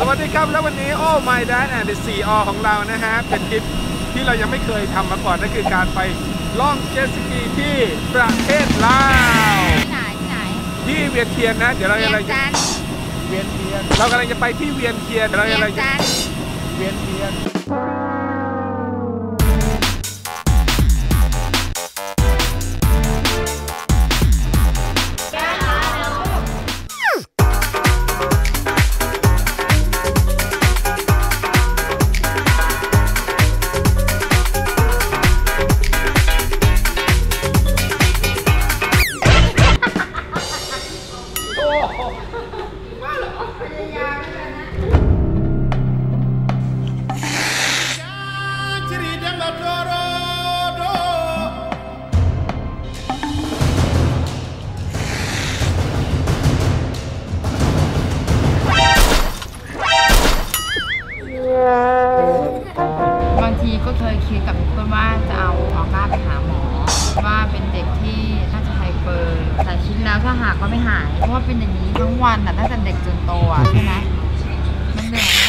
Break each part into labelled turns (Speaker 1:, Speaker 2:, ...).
Speaker 1: สวัสดีครับแล้ววันนี้โอ้ My Dad and the 4อของเรานะฮะ เป็นทริปที่เรายังไม่เคยทำมาก่อนนั่นคือการไปล่องเจ็ตสกีที่ประเทศลาว
Speaker 2: ที่ไหนที่ไหน
Speaker 1: ที่เวียนเทียนนะ เดี๋ยวเรา
Speaker 2: เวีย
Speaker 1: จะ
Speaker 2: งจันทร์
Speaker 1: เวียนเทียน เรากำลังจะไปที่เวียนเทียนเรา
Speaker 2: เวีย
Speaker 1: กำลั
Speaker 2: ง
Speaker 1: งจะ
Speaker 2: จันทร์
Speaker 1: เวียนเทียน
Speaker 2: วันอะตั้งแต่เด็กจนโตอะใช่ไหมมันเหนื่อยนะ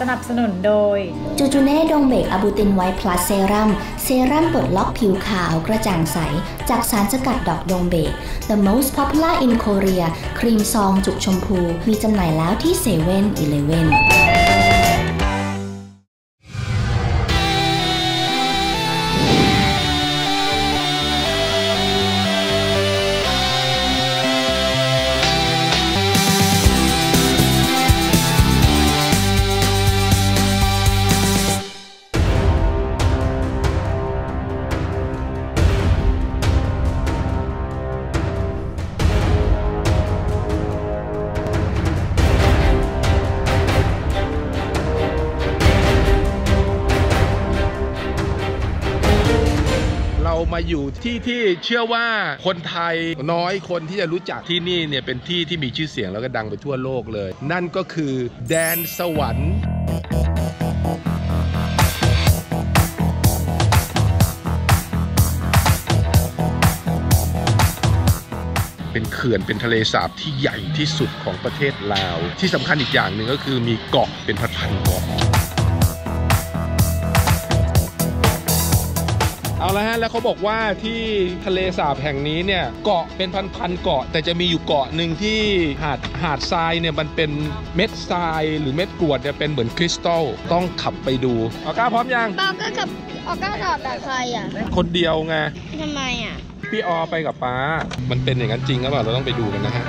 Speaker 3: สนับสนุนโดย
Speaker 4: จูจูเน่ดงเบกอะบูตินไวท์พลัสเซรั่มเซรั่มปลดล็อกผิวขาวกระจ่างใส จากสารสกัดดอกดงเบก The most popular in Korea ครีมซองจุกชมพู มีจำหน่ายแล้วที่เซเว่นอีเลเว่น
Speaker 1: ที่ที่เชื่อว่าคนไทยน้อยคนที่จะรู้จักที่นี่เนี่ยเป็นที่ที่มีชื่อเสียงแล้วก็ดังไปทั่วโลกเลย นั่นก็คือแดนสวรรค์เป็นเขื่อนเป็นทะเลสาบที่ใหญ่ที่สุดของประเทศลาว ที่สำคัญอีกอย่างหนึ่งก็คือมีเกาะเป็นพันๆเกาะ เอาละฮะแล้วเขาบอกว่าที่ทะเลสาบแห่งนี้เนี่ยเกาะเป็นพันๆเกาะ แต่จะมีอยู่เกาะหนึ่งที่หาดหาดทรายเนี่ยมันเป็นเม็ดทรายหรือเม็ดกรวดเนี่ยเป็นเหมือนคริสตัลต้องขับไปดูออก้าพร้อมยัง
Speaker 5: ปาก็กับออกก้าดอดแบบใครอะ
Speaker 1: คนเดียวไง
Speaker 5: ทำไมอะ
Speaker 1: พี่ออไปกับป้า มันเป็นอย่างนั้นจริงหรือเปล่าเราต้องไปดูกันนะฮะ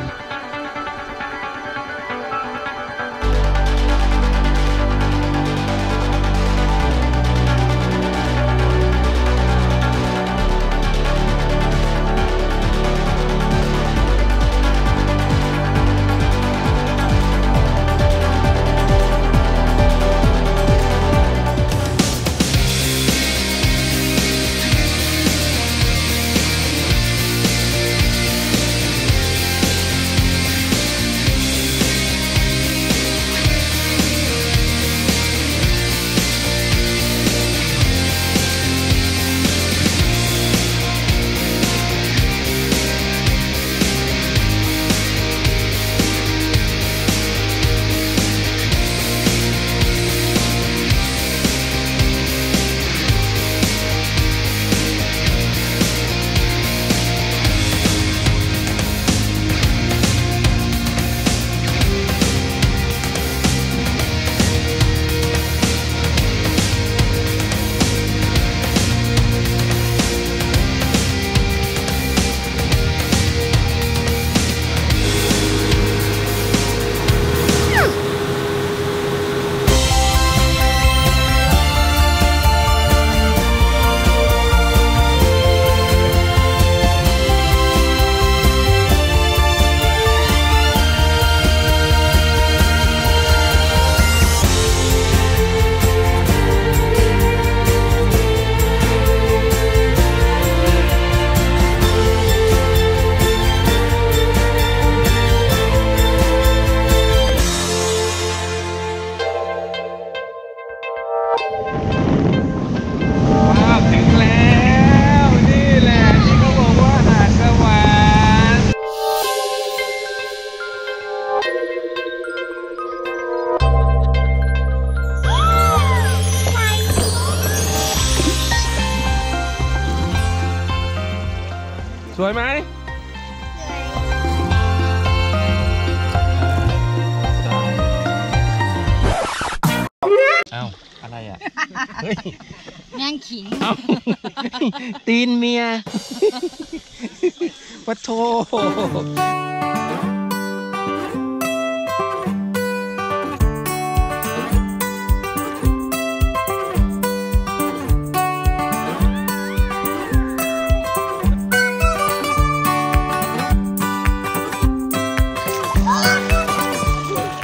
Speaker 1: เฮ้ย
Speaker 2: แม่งขิง
Speaker 1: เอ้าตีนเมียปะโท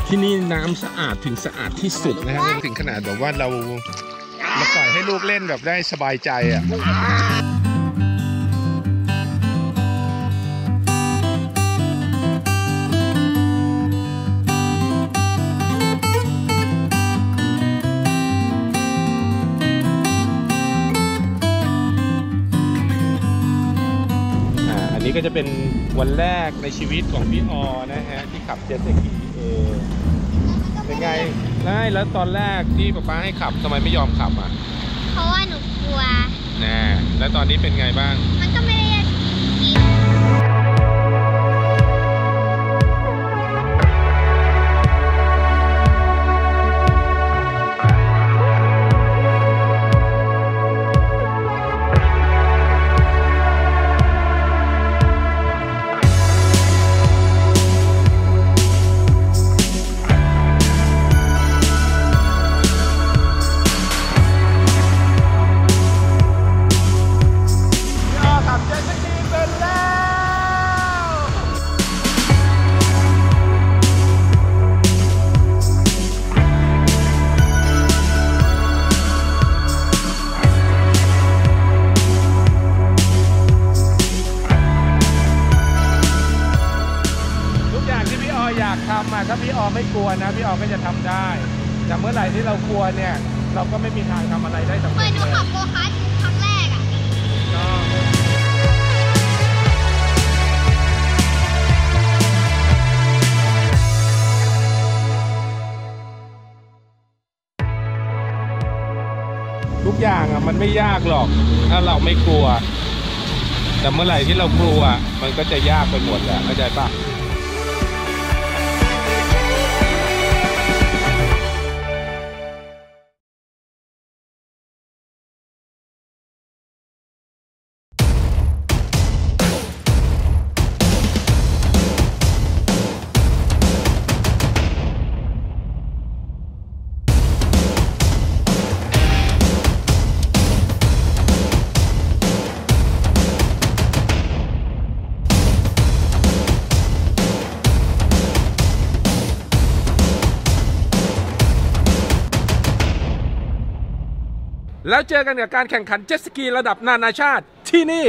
Speaker 1: ที่นี่น้ำสะอาดถึงสะอาดที่สุดนะฮะถึงขนาดแบบว่าเราเราป ให้ลูกเล่นแบบได้สบายใจอะอ่าอันนี้ก็จะเป็นวันแรกในชีวิตของพี่ออนะฮะ ที่ขับเจ็ตสกีเองเป็นไง ได้แล้วตอนแรกที่ป๊าป๊าให้ขับทำไมไม่ยอมขับอะ
Speaker 5: เพราะว่าหนูกลัว
Speaker 1: แน่แล้วตอนนี้เป็นไงบ้าง
Speaker 5: มันก็ไม่
Speaker 1: อะถ้าพี่ออไม่กลัวนะพี่ออก็จะทำได้แต่เมื่อไหร่ที่เรากลัวเนี่ย เราก็ไม่มีทางทำอะไรได้สำ
Speaker 5: เหมื
Speaker 1: เร็
Speaker 5: อน
Speaker 1: จ
Speaker 5: หนู
Speaker 1: เลย
Speaker 5: ขับโกคาร์ทครั้งแรกอะ
Speaker 1: ทุกอย่างอะมันไม่ยากหรอก ถ้าเราไม่กลัว แต่เมื่อไหร่ที่เรากลัว มันก็จะยากไปหมดแหละเข้าใจปะ แล้วเจอกันกับการแข่งขันเจ็ตสกีระดับนานาชาติที่นี่